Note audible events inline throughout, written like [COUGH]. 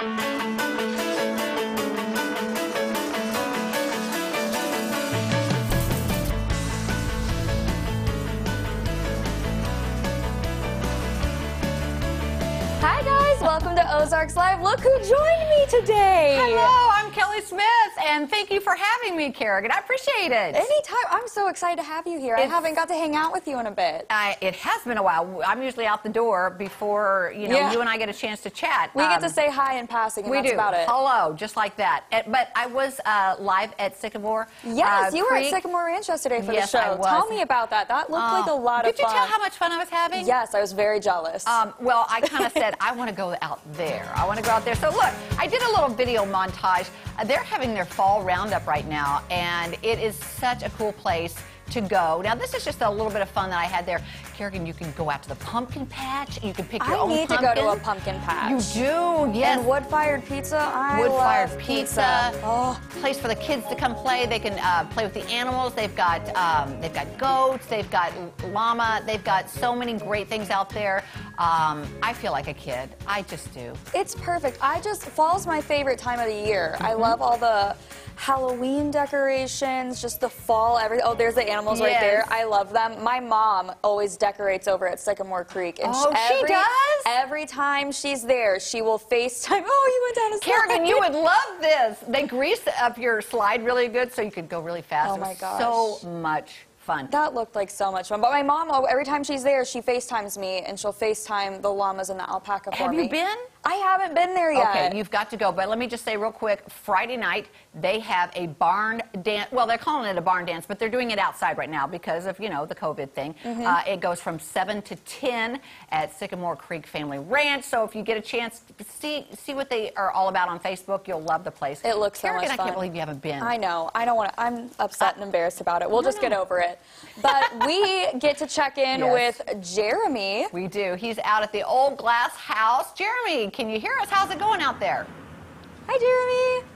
Hi guys, welcome to Ozarks Live. Look who joined me today. Hello, I'm Kelly Smith, and thank you for having me, Kerrigan. I appreciate it. Anytime. I'm so excited to have you here. I haven't got to hang out with you in a bit. I, it has been a while. I'm usually out the door before you know Yeah. you and I get a chance to chat. We get to Um, say hi in passing, and we that's do. about it. Hello, just like that. Uh, But I was uh, live at Sycamore. Yes, uh, you were at Sycamore Ranch yesterday for Yes, the show. I was. Tell me about that. That looked like a Oh, lot Did of you tell how much fun I was having? Yes, I was very jealous. Um, well, I kind of [LAUGHS] said, I want to go out there. I want to go out there. So, look, I did a little video montage. Uh, they're having their fall roundup right now, and it is such a cool place to go. Now, this is just a little bit of fun that I had there. Kerrigan, you can go out to the pumpkin patch. You can pick your I own need to go to a pumpkin patch. You do, yes. And wood-fired pizza. I Wood-fired love pizza, Oh, place for the kids to come play. They can uh, play with the animals. They've got um, they've got goats. They've got llama. They've got so many great things out there. Um, I feel like a kid. I just do. it's perfect. I just fall's my favorite time of the year. I Mm-hmm. love all the Halloween decorations, just the fall. Every oh, there's the animals right there. I love them. My mom always decorates over at Sycamore Creek, and Oh, she every, does? Every time she's there, she will FaceTime. [LAUGHS] Oh, you went down a slide. Kerrigan, you would love this. They grease up your slide really good so you could go really fast. Oh, my gosh. So much fun. That looked like so much fun. But my mom, oh, every time she's there, she FaceTimes me, and she'll FaceTime the llamas and the alpaca for Have me. you been? I haven't been there yet. Okay, you've got to go. But let me just say real quick Friday night, they have a barn dance. Well, they're calling it a barn dance, but they're doing it outside right now because of, you know, the COVID thing. Mm-hmm. Uh, it goes from 7 to 10 at Sycamore Creek Family Ranch. So if you get a chance to see, see what they are all about on Facebook, you'll love the place. It looks so much I can't believe you haven't been. I know. I don't want to. I'm upset and embarrassed about it. We'll just get over it. But we get to check in Yes. with Jeremy. We do. He's out at the old glass house. Jeremy, can you hear us? How's it going out there? Hi, Jeremy.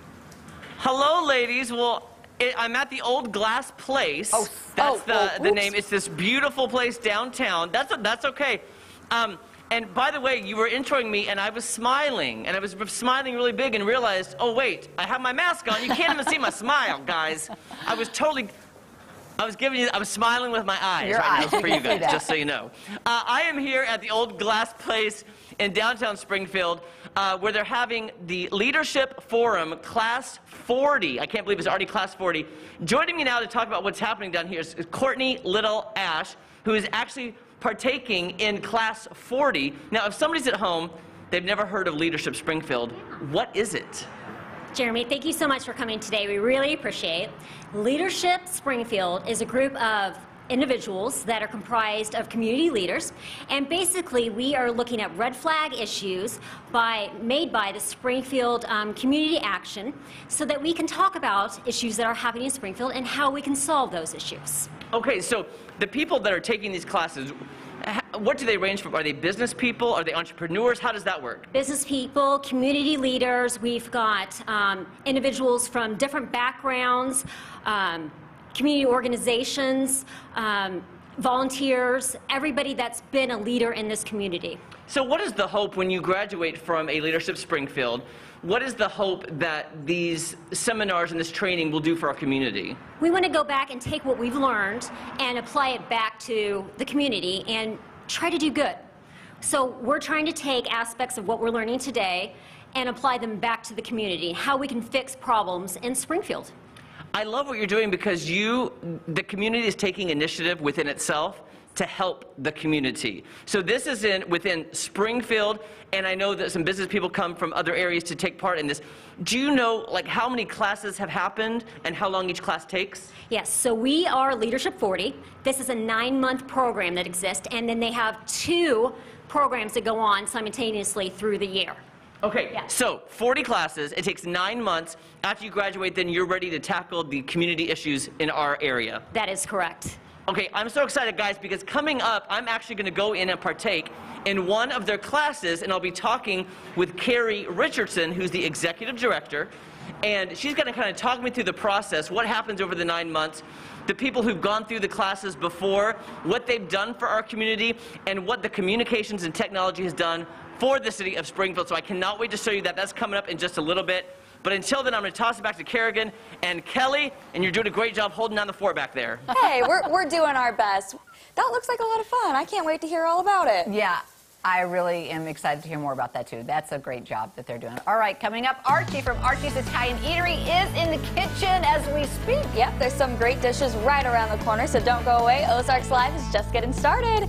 Hello, ladies. Well, it, I'm at the old Glass Place. Oh, that's oh, the, oh, the name. It's this beautiful place downtown. That's that's okay. Um, and by the way, you were introing me, and I was smiling, and I was smiling really big, and realized, oh wait, I have my mask on. You can't even see my [LAUGHS] smile, guys. I was totally. I was giving you, I was smiling with my eyes Your right eyes, now for you guys, just so you know. Uh, I am here at the old Glass Place in downtown Springfield, uh, where they're having the Leadership Forum Class 40. I can't believe it's already Class 40. Joining me now to talk about what's happening down here is Courtney Little Ash, who is actually partaking in Class 40. Now, if somebody's at home, they've never heard of Leadership Springfield, what is it? Jeremy, thank you so much for coming today. We really appreciate. Leadership Springfield is a group of individuals that are comprised of community leaders and basically we are looking at red flag issues by made by the springfield um, community action so that we can talk about issues that are happening in springfield and how we can solve those issues Okay, so the people that are taking these classes, what do they range from? Are they business people? Are they entrepreneurs? How does that work? business people, community leaders. We've got um, individuals from different backgrounds, um, community organizations, um, volunteers, everybody that's been a leader in this community. So, what is the hope when you graduate from a Leadership Springfield? What is the hope that these seminars and this training will do for our community? We want to go back and take what we've learned and apply it back to the community and try to do good. So we're trying to take aspects of what we're learning today and apply them back to the community, how we can fix problems in Springfield. I love what you're doing because you, the community is taking initiative within itself to help the community. So this is in within Springfield, and I know that some business people come from other areas to take part in this. Do you know like how many classes have happened and how long each class takes? Yes, so we are Leadership 40. This is a nine month program that exists, and then they have two programs that go on simultaneously through the year. Okay, Yeah. so 40 classes, it takes nine months. After you graduate, then you're ready to tackle the community issues in our area. That is correct. Okay, I'm so excited, guys, because coming up, I'm actually going to go in and partake in one of their classes, and I'll be talking with Carrie Richardson, who's the executive director, and she's going to kind of talk me through the process, what happens over the nine months, the people who've gone through the classes before, what they've done for our community, and what the communications and technology has done for the city of Springfield. So I cannot wait to show you that. That's coming up in just a little bit. But until then, I'm going to toss it back to Kerrigan and Kelly, and you're doing a great job holding down the fort back there. [LAUGHS] Hey, we're, we're doing our best. That looks like a lot of fun. I can't wait to hear all about it. Yeah, I really am excited to hear more about that too. That's a great job that they're doing. All right, coming up, Archie from Archie's Italian Eatery is in the kitchen as we speak. Yep, there's some great dishes right around the corner, so don't go away. Ozarks Live is just getting started.